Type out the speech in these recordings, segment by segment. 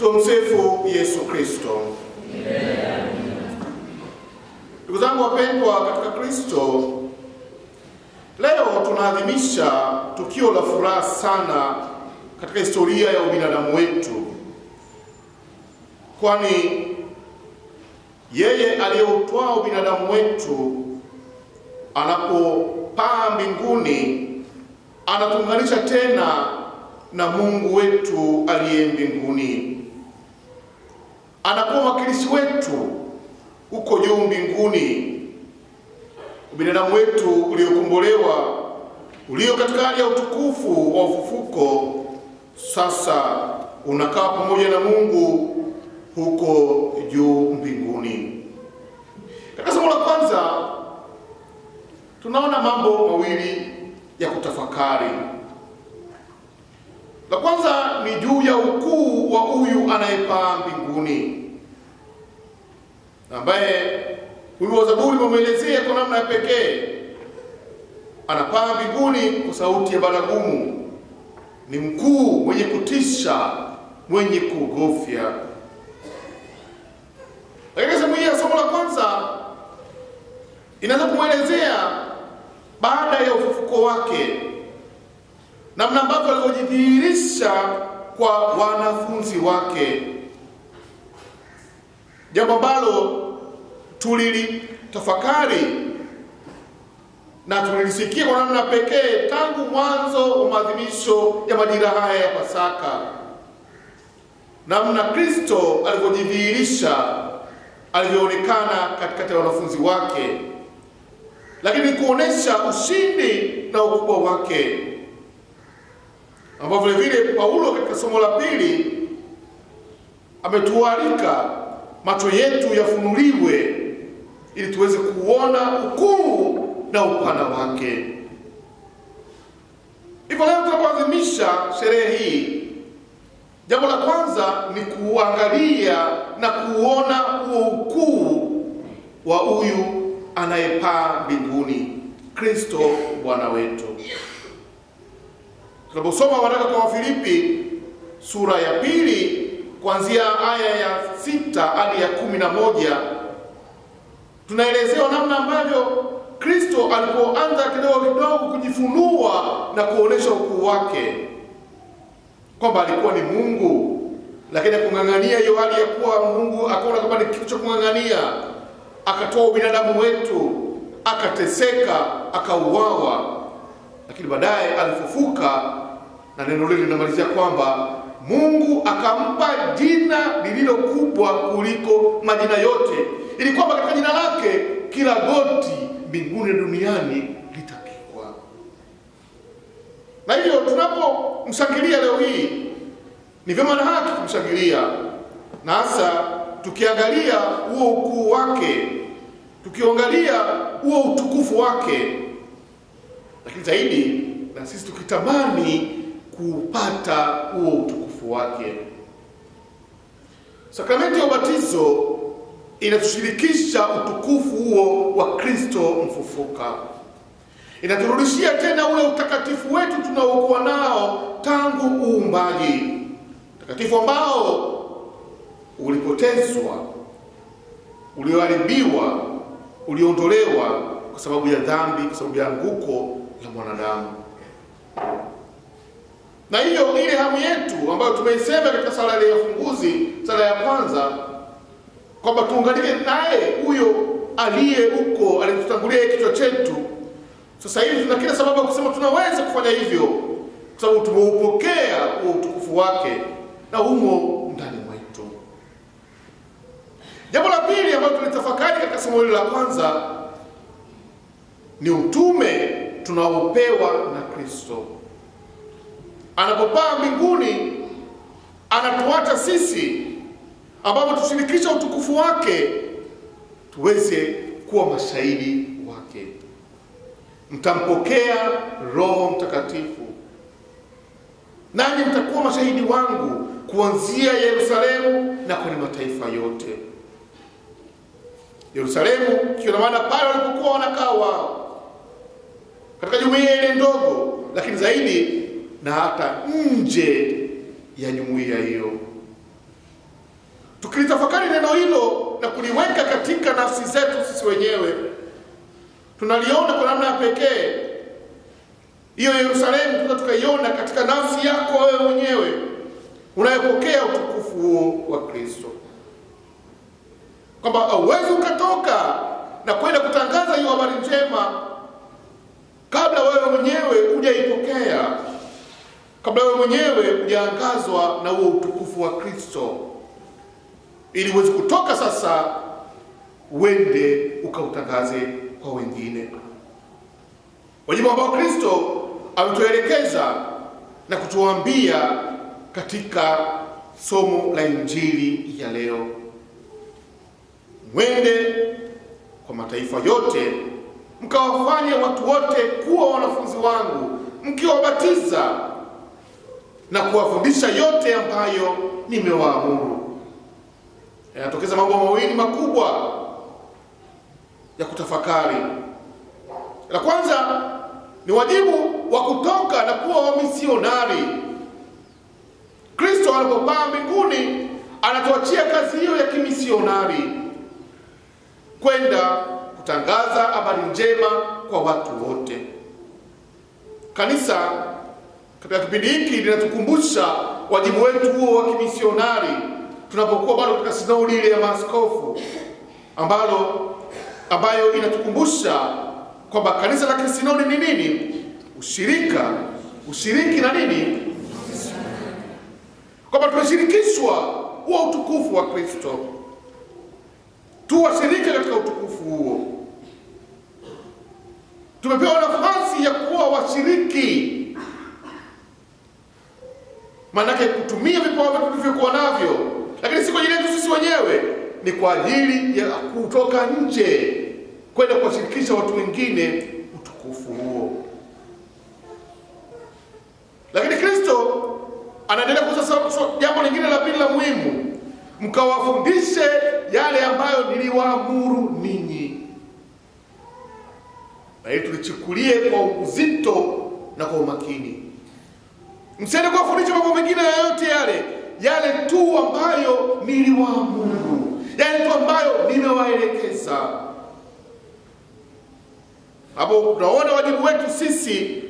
Tumsifu Yesu Kristo. Ndugu zangu wapendwa katika Kristo, leo tunaadhimisha tukio la furaha sana katika historia ya ubinadamu wetu, kwani yeye aliyeutwaa ubinadamu wetu anapopaa mbinguni anatuunganisha tena na Mungu wetu aliye mbinguni, anakuwa mwakilishi wetu huko juu mbinguni. Ubinadamu wetu uliokombolewa, ulio katika hali ya utukufu wa ufufuko, sasa unakaa pamoja na Mungu huko juu mbinguni. Katika somo la kwanza tunaona mambo mawili ya kutafakari. La kwanza ni juu ya ukuu wa huyu anayepaa mbinguni, ambaye huyu wa Zaburi umemwelezea kwa namna ya pekee. Anapaa mbinguni kwa sauti ya baragumu, ni mkuu, mwenye kutisha, mwenye kuogofya. Lakini sehemu hii ya somo la kwanza inaweza kumwelezea baada ya ufufuko wake namna ambavyo alivyojidhihirisha kwa wanafunzi wake, jambo ambalo tulilitafakari na tulilisikia kwa namna pekee tangu mwanzo wa maadhimisho ya majira haya ya Pasaka, namna Kristo alivyojidhihirisha, alivyoonekana katikati ya wanafunzi wake, lakini kuonesha ushindi na ukubwa wake ambao vile vile Paulo katika somo la pili ametualika macho yetu yafunuliwe ili tuweze kuona ukuu na upana wake. Hivyo leo tunapoadhimisha sherehe hii, jambo la kwanza ni kuangalia na kuona huo ukuu wa huyu anayepaa mbinguni, Kristo Bwana wetu. Tunaposoma waraka kwa Wafilipi sura ya pili kuanzia aya ya sita hadi ya kumi na moja tunaelezewa namna ambavyo Kristo alipoanza kidogo kidogo kujifunua na kuonesha ukuu wake, kwamba alikuwa ni Mungu, lakini akung'ang'ania hiyo hali ya kuwa Mungu, akaona kama ni kitu cha kung'ang'ania, akatoa ubinadamu wetu, akateseka, akauawa lakini baadaye alifufuka, na neno lile linamalizia kwamba Mungu akampa jina lililo kubwa kuliko majina yote, ili kwamba katika jina lake kila goti mbinguni na duniani litapigwa. Na hivyo tunapomshangilia leo hii ni vyema na haki kumshangilia, na hasa tukiangalia huo ukuu wake, tukiangalia huo utukufu wake lakini zaidi na sisi tukitamani kupata huo utukufu wake. Sakramenti ya ubatizo inatushirikisha utukufu huo wa Kristo mfufuka, inaturudishia tena ule utakatifu wetu tunaokuwa nao tangu uumbaji, utakatifu ambao ulipotezwa, ulioharibiwa, uliondolewa kwa sababu ya dhambi, kwa sababu ya anguko la mwanadamu. Na hiyo ile hamu yetu ambayo tumeisema katika sala ya ufunguzi, sala ya kwanza, kwamba tuunganike naye huyo aliye huko alitutangulia kichwa chetu. Sasa hivi tuna kila sababu ya kusema tunaweza kufanya hivyo, kwa sababu tumeupokea huo utukufu wake na humo ndani mwetu. Jambo la pili ambalo tulitafakari katika somo hili la kwanza ni utume tunaopewa na Kristo. Anapopaa mbinguni, anatuacha sisi ambapo tushirikisha utukufu wake tuweze kuwa mashahidi wake. Mtampokea Roho Mtakatifu, nanyi mtakuwa mashahidi wangu kuanzia Yerusalemu na kwenye mataifa yote. Yerusalemu ikiwa na maana pale walipokuwa wanakaa wao katika jumuiya ile ndogo, lakini zaidi na hata nje ya jumuiya hiyo. Tukilitafakari neno hilo na kuliweka katika nafsi zetu sisi wenyewe, tunaliona kwa namna ya pekee. Hiyo Yerusalemu tunaweza tukaiona katika nafsi yako wewe mwenyewe unayepokea utukufu huo wa Kristo, kwamba hauwezi ukatoka na kwenda kutangaza hiyo habari njema kabla wewe mwenyewe hujaipokea, kabla wewe mwenyewe hujaangazwa na huo utukufu wa Kristo, ili uweze kutoka sasa uende ukautangaze kwa wengine, wajibu ambao Kristo ametuelekeza na kutuambia katika somo la injili ya leo, mwende kwa mataifa yote mkawafanye watu wote kuwa wanafunzi wangu, mkiwabatiza na kuwafundisha yote ambayo nimewaamuru. Yanatokeza mambo mawili makubwa ya kutafakari. La kwanza ni wajibu wa kutoka na kuwa wamisionari. Kristo alipopaa mbinguni anatuachia kazi hiyo ya kimisionari, kwenda kutangaza habari njema kwa watu wote. Kanisa katika kipindi hiki linatukumbusha wajibu wetu huo wa kimisionari tunapokuwa bado katika sinodi ile ya maaskofu ambalo ambayo inatukumbusha kwamba kanisa la kisinodi ni nini? Ushirika, ushiriki na nini? Kwamba tumeshirikishwa huo utukufu wa Kristo, tu washirika katika utukufu huo. Tumepewa nafasi ya kuwa washiriki, maanake kutumia vipawa vyetu tulivyokuwa navyo, lakini si kwa ajili yetu sisi wenyewe, ni kwa ajili ya kutoka nje kwenda kuwashirikisha watu wengine utukufu huo. Lakini Kristo anaendelea kuuza jambo lingine la pili la muhimu, mkawafundishe yale ambayo niliwaamuru ninyi. Tulichukulie kwa uzito na kwa umakini. Msiende kuwafundisha mambo mengine yoyote yale, yale tu ambayo niliwaamuru, yale tu ambayo nimewaelekeza. Hapo tunaona wajibu wetu sisi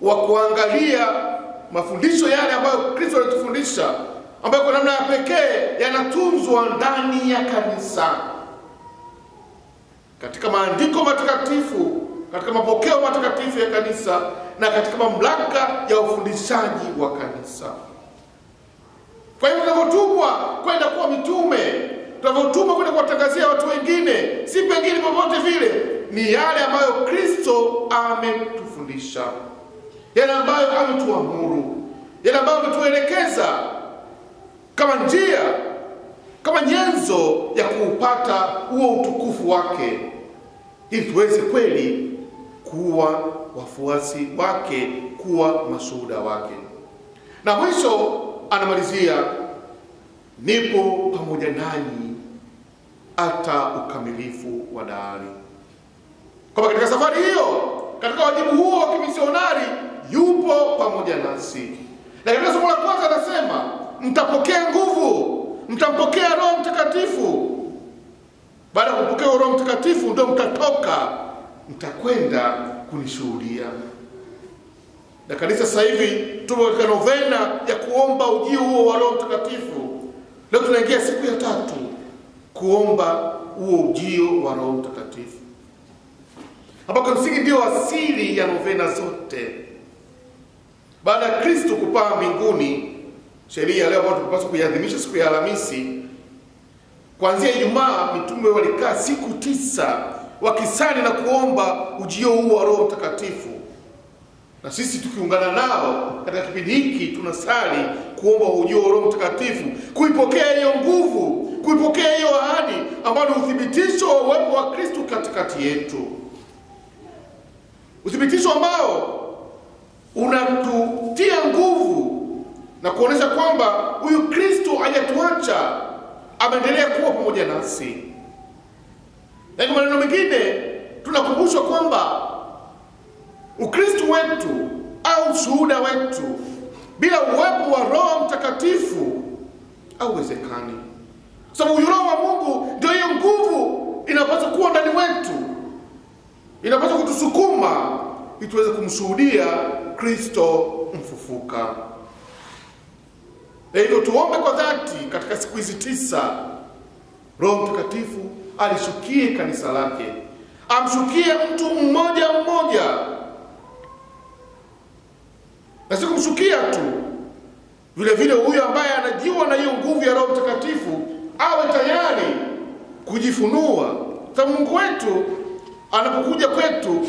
wa kuangalia mafundisho yale ambayo Kristo alitufundisha, ambayo kwa namna ya pekee yanatunzwa ndani ya kanisa, katika maandiko matakatifu, katika mapokeo matakatifu ya kanisa na katika mamlaka ya ufundishaji wa kanisa. Kwa hiyo tunavyotumwa kwenda kuwa mitume, tunavyotumwa kwenda kuwatangazia watu wengine, si pengine popote vile, ni yale ambayo Kristo ametufundisha, yale ambayo ametuamuru, yale ambayo ametuelekeza kama njia, kama nyenzo ya kuupata huo utukufu wake, ili tuweze kweli kuwa wafuasi wake, kuwa mashuhuda wake. Na mwisho anamalizia, nipo pamoja nanyi hata ukamilifu wa dahari, kwamba katika safari hiyo, katika wajibu huo wa kimisionari, yupo pamoja nasi. Na katika somo la kwanza anasema mtapokea nguvu, mtampokea Roho Mtakatifu. Baada ya kupokea Roho Mtakatifu ndio mtatoka, mtakwenda kunishuhudia. Na kanisa sasa hivi tupo katika novena ya kuomba ujio huo wa Roho Mtakatifu. Leo tunaingia siku ya tatu kuomba huo ujio wa Roho Mtakatifu, ambako msingi ndio asili ya novena zote. Baada ya Kristo kupaa mbinguni, sheria leo ambayo tunapaswa kuiadhimisha siku ya Alhamisi, kuanzia Ijumaa mitume walikaa siku tisa wakisali na kuomba ujio huu wa Roho Mtakatifu, na sisi tukiungana nao katika kipindi hiki tunasali kuomba ujio wa Roho Mtakatifu, kuipokea hiyo nguvu, kuipokea hiyo ahadi ambayo ni uthibitisho wa uwepo wa Kristo katikati yetu, uthibitisho ambao unatutia nguvu na kuonesha kwamba huyu Kristo hajatuacha, ameendelea kuwa pamoja nasi. Kwa maneno mengine tunakumbushwa kwamba Ukristo wetu au ushuhuda wetu bila uwepo wa Roho Mtakatifu hauwezekani. sababu huyu Roho wa Mungu ndio hiyo nguvu inapaswa kuwa ndani wetu, inapaswa kutusukuma ili tuweze kumshuhudia Kristo mfufuka. Na hivyo tuombe kwa dhati katika siku hizi tisa, Roho Mtakatifu alishukie kanisa lake, amshukie mtu mmoja mmoja, na si kumshukia tu, vile vile huyo ambaye anajiwa na hiyo nguvu ya Roho Mtakatifu awe tayari kujifunua. Sa Mungu wetu anapokuja kwetu,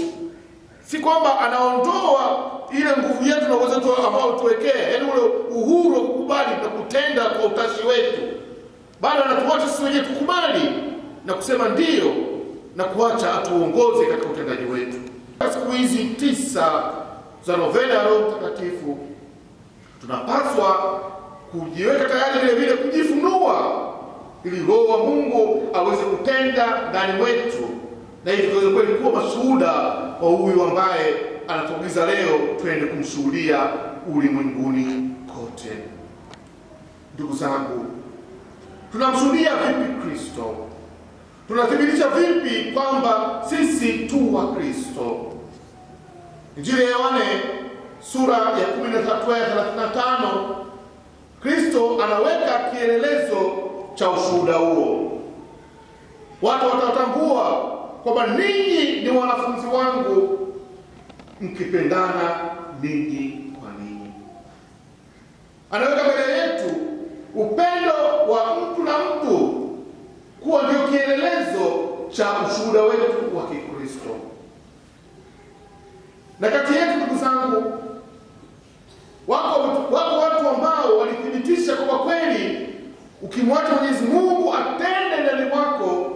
si kwamba anaondoa ile nguvu yetu na uwezo wetu ambao tuwekee, yaani ule uhuru wa kukubali na kutenda kwa utashi wetu, bado anatuacha sisi wenyewe tukubali na kusema ndiyo na kuacha atuongoze katika utendaji wetu. Siku hizi tisa za novena ya Roho Mtakatifu tunapaswa kujiweka tayari vile vile kujifunua, ili Roho wa Mungu aweze kutenda ndani wetu, na ili tuweze kweli kuwa mashuhuda wa huyu ambaye anatuagiza leo twende kumshuhudia ulimwenguni kote. Ndugu zangu, tunamshuhudia vipi Kristo? Tunathibitisha vipi kwamba sisi tu wa Kristo? Injili ya Yohane sura ya 13 aya 35, Kristo anaweka kielelezo cha ushuhuda huo. Watu watatambua kwamba ninyi ni wanafunzi wangu mkipendana ninyi kwa ninyi. Anaweka mbele yetu upendo wa mtu na mtu kuwa ndio kielelezo cha ushuhuda wetu wa Kikristo. Na kati yetu, ndugu zangu, wako wako watu ambao walithibitisha kwamba kweli ukimwacha Mwenyezi Mungu atende ndani mwako,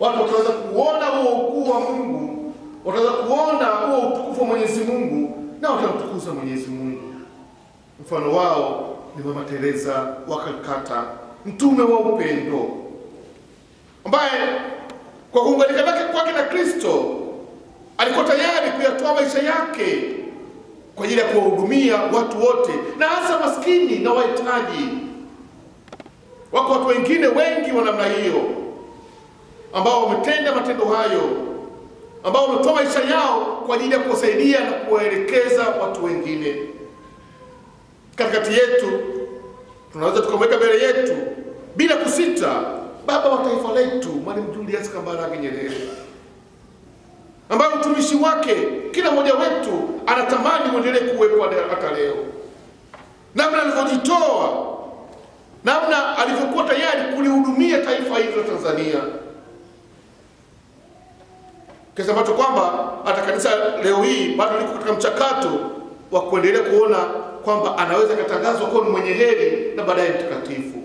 watu wataweza kuona huo ukuu wa Mungu, wataweza kuona huo utukufu wa Mwenyezi Mungu na watamtukuza Mwenyezi Mungu. Mfano wao ni Mama Teresa wa Calcutta, mtume wa upendo ambaye kwa kuunganika kwake kwake na Kristo alikuwa tayari kuyatoa maisha yake kwa ajili ya kuwahudumia watu wote na hasa maskini na wahitaji. Wako watu wengine wengi wa namna hiyo ambao wametenda matendo hayo, ambao wametoa maisha yao kwa ajili ya kuwasaidia na kuwaelekeza watu wengine. Katikati yetu tunaweza tukamweka mbele yetu bila kusita baba wa taifa letu Mwalimu Julius Kambarage Nyerere, ambaye mtumishi wake kila mmoja wetu anatamani mwendelee kuwepo hata leo, namna alivyojitoa, namna alivyokuwa tayari kulihudumia taifa hili la Tanzania, kiasi ambacho kwamba hata kanisa leo hii bado liko katika mchakato wa kuendelea kuona kwamba anaweza akatangazwa kuwa ni mwenye heri na baadaye mtakatifu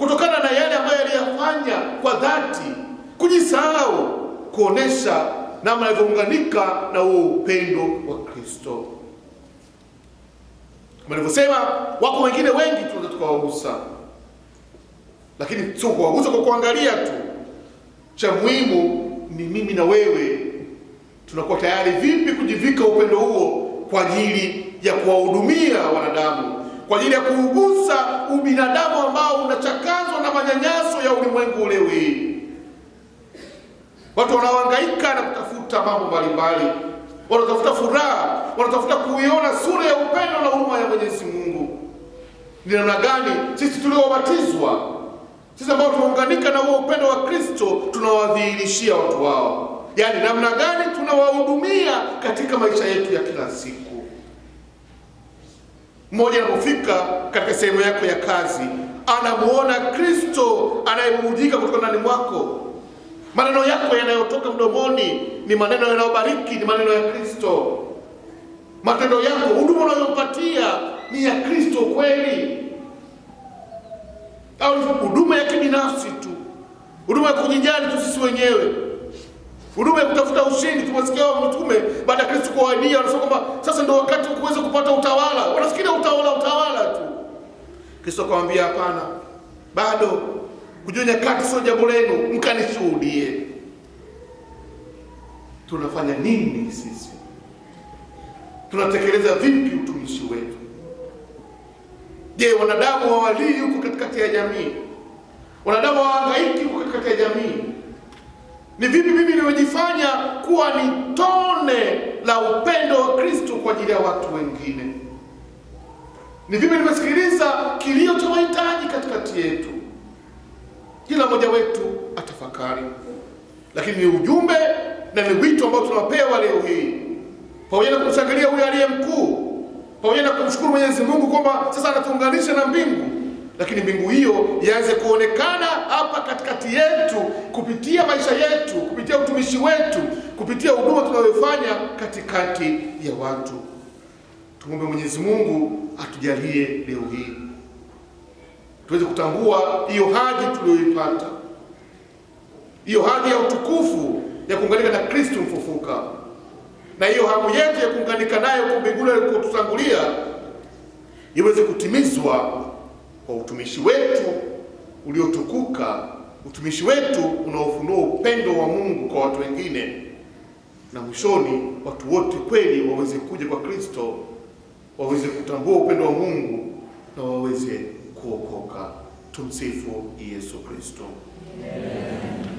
kutokana na yale ambayo aliyafanya kwa dhati, kujisahau, kuonesha namna alivyounganika na huo upendo wa Kristo. Kama nilivyosema, wako wengine wengi tunaweza tukawagusa, lakini sio kuwagusa kwa kuangalia tu. Cha muhimu ni mimi na wewe tunakuwa tayari vipi kujivika upendo huo kwa ajili ya kuwahudumia wanadamu kwa ajili ya kuugusa ubinadamu ambao unachakazwa na manyanyaso ya ulimwengu ule hii. Watu wanaohangaika na kutafuta mambo mbalimbali, wanatafuta furaha, wanatafuta kuiona sura ya upendo na huruma ya Mwenyezi Mungu. Ni namna gani sisi tuliobatizwa, sisi ambao tumeunganika na huo upendo wa Kristo, tunawadhihirishia watu wao, yaani namna gani tunawahudumia katika maisha yetu ya kila siku. Mmoja anapofika katika sehemu yako ya kazi, anamuona Kristo anayebubujika kutoka ndani mwako. Maneno yako yanayotoka mdomoni ni maneno yanayobariki, ni maneno ya Kristo. Matendo yako, huduma unayopatia ni ya Kristo kweli, au huduma ya kibinafsi tu, huduma ya kujijali tu sisi wenyewe, huduma ya kutafuta ushindi. Tumesikia wa mtume baada ya Kristo kuwadia, wanasema kwamba sasa ndio wakati wa kuweza kupata utawala. Wanafikiria utawala, utawala tu. Kristo akamwambia hapana, bado kujua nyakati sio jambo lenu, mkanishuhudie. Tunafanya nini sisi? Tunatekeleza vipi utumishi wetu? Je, wanadamu hawalii huko katikati ya jamii? Wanadamu hawahangaiki ya jamii. Ni vipi mimi nimejifanya kuwa ni tone la upendo wa Kristo kwa ajili ya watu wengine? Ni vipi nimesikiliza kilio cha wahitaji katikati yetu? Kila mmoja wetu atafakari, lakini ni ujumbe na ni wito ambao tunapewa leo hii, pamoja na kumshangilia huyo aliye mkuu, pamoja na kumshukuru Mwenyezi Mungu kwamba sasa anatuunganisha na mbingu, lakini mbingu hiyo ianze kuonekana hapa katikati yetu, kupitia maisha yetu, kupitia utumishi wetu, kupitia huduma tunayofanya katikati ya watu. Tumwombe Mwenyezi Mungu atujalie leo hii tuweze kutambua hiyo hadhi tuliyoipata, hiyo hadhi ya utukufu ya kuunganika na Kristo mfufuka, na hiyo hamu yetu ya kuunganika naye huko mbinguni alikotutangulia iweze kutimizwa kwa utumishi wetu uliotukuka, utumishi wetu unaofunua upendo wa Mungu kwa watu wengine, na mwishoni watu wote kweli waweze kuja kwa Kristo, waweze kutambua upendo wa Mungu na waweze kuokoka. Tumsifu Yesu Kristo. Amen.